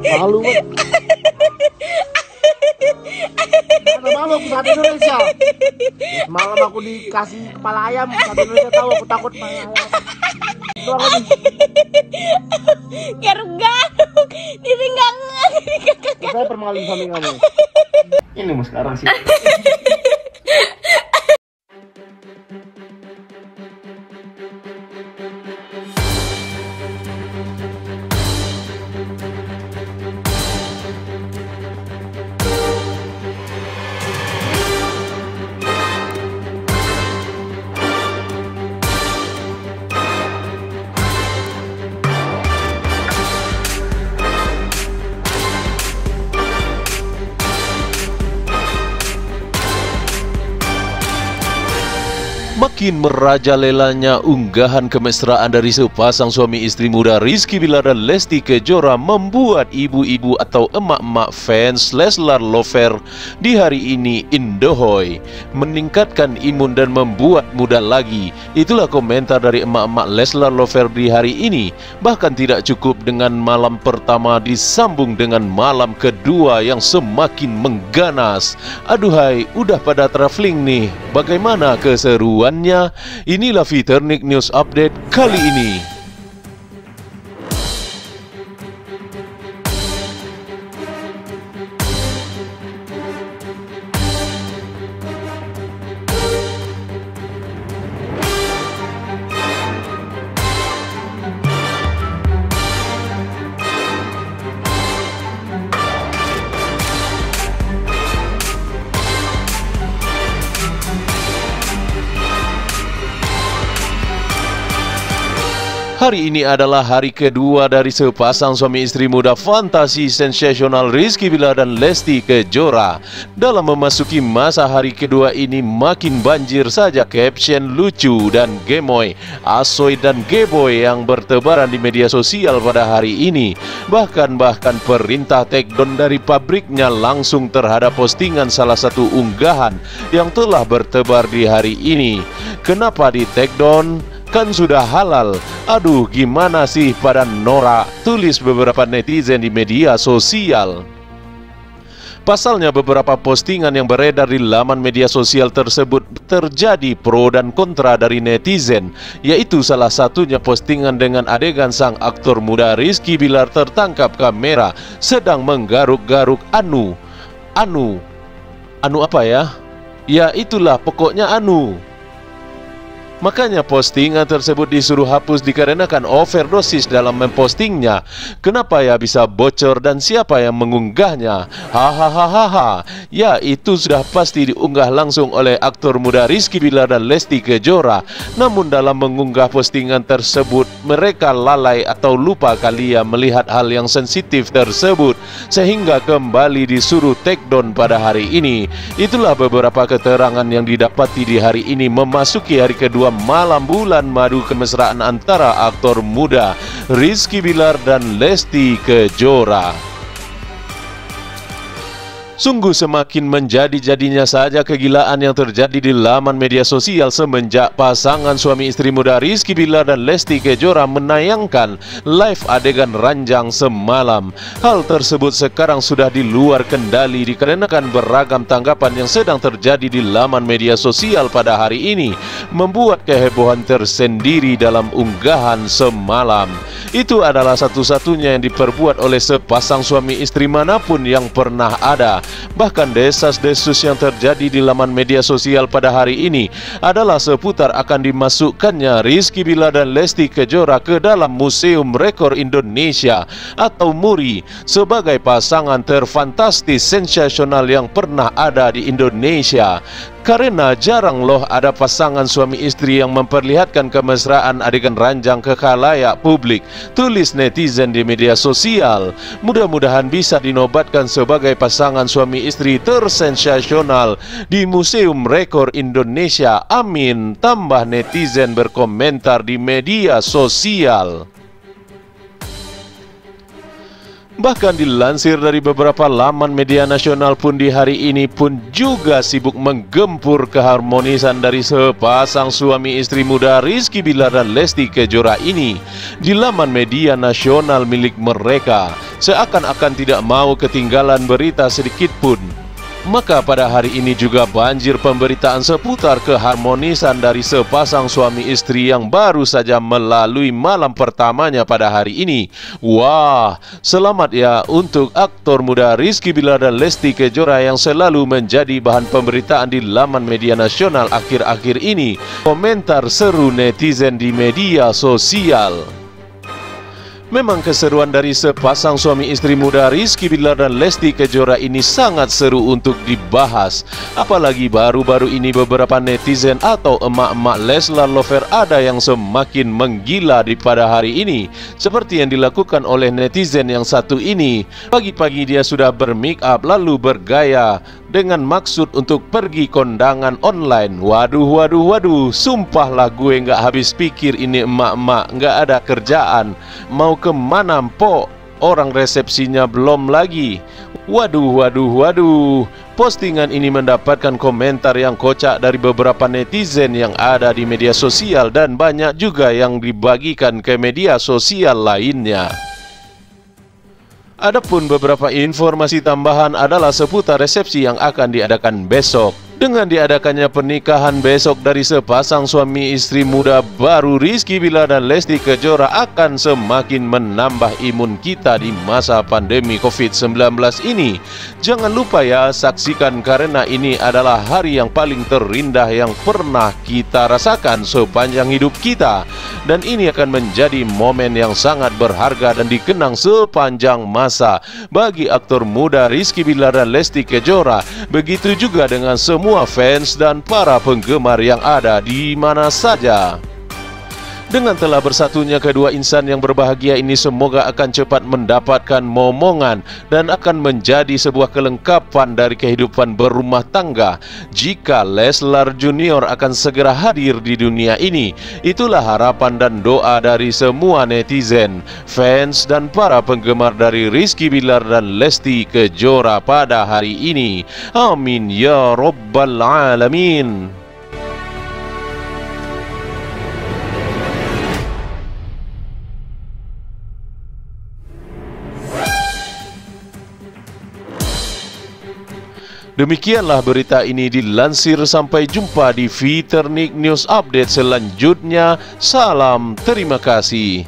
Malu banget. Mana malu aku satu Indonesia. Malam aku dikasih kepala ayam, satu Indonesia tahu aku takut kepala ayam. Itu aku nih. garuk-garuk diri nggak ngeh Saya permalu sama kamu. Ini mau sekarang sih. Makin merajalelanya unggahan kemesraan dari sepasang suami istri muda Rizky Bilar dan Lesti Kejora membuat ibu-ibu atau emak-emak fans Leslar Lover di hari ini Indohoy meningkatkan imun dan membuat muda lagi. Itulah komentar dari emak-emak Leslar Lover di hari ini. Bahkan tidak cukup dengan malam pertama disambung dengan malam kedua yang semakin mengganas. Aduhai, udah pada traveling nih. Bagaimana keseruan Inilah Viternik News Update kali ini. Hari ini adalah hari kedua dari sepasang suami istri muda fantasi sensasional Rizky Bilar dan Lesti Kejora. Dalam memasuki masa hari kedua ini makin banjir saja caption lucu dan gemoy, asoy dan geboy yang bertebaran di media sosial pada hari ini. Bahkan-bahkan perintah takedown dari pabriknya langsung terhadap postingan salah satu unggahan yang telah bertebar di hari ini. Kenapa di takedown? Kan sudah halal. Aduh, gimana sih pada Nora? Tulis beberapa netizen di media sosial. Pasalnya beberapa postingan yang beredar di laman media sosial tersebut terjadi pro dan kontra dari netizen Yaitu salah satunya postingan dengan adegan sang aktor muda Rizky Bilar tertangkap kamera sedang menggaruk-garuk Anu Anu Anu apa ya? Ya itulah pokoknya Anu Makanya postingan tersebut disuruh hapus dikarenakan overdosis dalam mempostingnya. Kenapa ya bisa bocor dan siapa yang mengunggahnya? Hahaha. Ya itu sudah pasti diunggah langsung oleh aktor muda Rizky Bilar dan Lesti Kejora. Namun dalam mengunggah postingan tersebut mereka lalai atau lupa kali ya melihat hal yang sensitif tersebut sehingga kembali disuruh take down pada hari ini. Itulah beberapa keterangan yang didapati di hari ini memasuki hari kedua malam bulan madu kemesraan antara aktor muda Rizky Bilar dan Lesti Kejora. Sungguh semakin menjadi-jadinya saja kegilaan yang terjadi di laman media sosial semenjak pasangan suami istri muda Rizky Bilar dan Lesti Kejora menayangkan live adegan ranjang semalam. Hal tersebut sekarang sudah di luar kendali dikarenakan beragam tanggapan yang sedang terjadi di laman media sosial pada hari ini membuat kehebohan tersendiri dalam unggahan semalam. Itu adalah satu-satunya yang diperbuat oleh sepasang suami istri mana pun yang pernah ada. Bahkan desas-desus yang terjadi di laman media sosial pada hari ini adalah seputar akan dimasukkannya Rizky Bila dan Lesti Kejora ke dalam Museum Rekor Indonesia atau MURI sebagai pasangan terfantastis sensasional yang pernah ada di Indonesia. Karena jarang loh ada pasangan suami istri yang memperlihatkan kemesraan adegan ranjang ke khalayak publik. Tulis netizen di media sosial. Mudah-mudahan bisa dinobatkan sebagai pasangan suami istri tersensasional di Museum Rekor Indonesia. Amin. Tambah netizen berkomentar di media sosial. Bahkan dilansir dari beberapa laman media nasional pun di hari ini pun juga sibuk menggempur keharmonisan dari sepasang suami istri muda Rizky Bilar dan Lesti Kejora ini di laman media nasional milik mereka. Seakan-akan tidak mau ketinggalan berita sedikit pun maka pada hari ini juga banjir pemberitaan seputar keharmonisan dari sepasang suami istri yang baru saja melalui malam pertamanya pada hari ini. Wah, selamat ya untuk aktor muda Rizky Bilar dan Lesti Kejora yang selalu menjadi bahan pemberitaan di laman media nasional akhir-akhir ini. Komentar seru netizen di media sosial. Memang keseruan dari sepasang suami istri muda Rizky Bilar dan Lesti Kejora ini sangat seru untuk dibahas Apalagi baru-baru ini beberapa netizen atau emak-emak Leslar Lover ada yang semakin menggila di pada hari ini Seperti yang dilakukan oleh netizen yang satu ini Pagi-pagi dia sudah bermake up lalu bergaya dengan maksud untuk pergi kondangan online. Waduh, waduh, waduh, sumpahlah gue nggak habis pikir ini emak-emak, nggak ada kerjaan. Mau ke mana po? Orang resepsinya belum lagi. Waduh, waduh, waduh. Postingan ini mendapatkan komentar yang kocak dari beberapa netizen yang ada di media sosial dan banyak juga yang dibagikan ke media sosial lainnya. Adapun beberapa informasi tambahan adalah seputar resepsi yang akan diadakan besok. Dengan diadakannya pernikahan besok dari sepasang suami istri muda baru Rizky Bila dan Lesti Kejora akan semakin menambah imun kita di masa pandemi COVID-19 ini. Jangan lupa ya saksikan karena ini adalah hari yang paling terindah yang pernah kita rasakan sepanjang hidup kita. Dan ini akan menjadi momen yang sangat berharga dan dikenang sepanjang masa bagi aktor muda Rizky Bila dan Lesti Kejora. Begitu juga dengan semua semua fans dan para penggemar yang ada di mana saja. Dengan telah bersatunya kedua insan yang berbahagia ini semoga akan cepat mendapatkan momongan dan akan menjadi sebuah kelengkapan dari kehidupan berumah tangga jika Leslar Junior akan segera hadir di dunia ini. Itulah harapan dan doa dari semua netizen, fans dan para penggemar dari Rizky Bilar dan Lesti Kejora pada hari ini. Amin ya Rabbal Alamin. Demikianlah berita ini dilansir sampai jumpa di Viternik News Update selanjutnya. Salam terima kasih.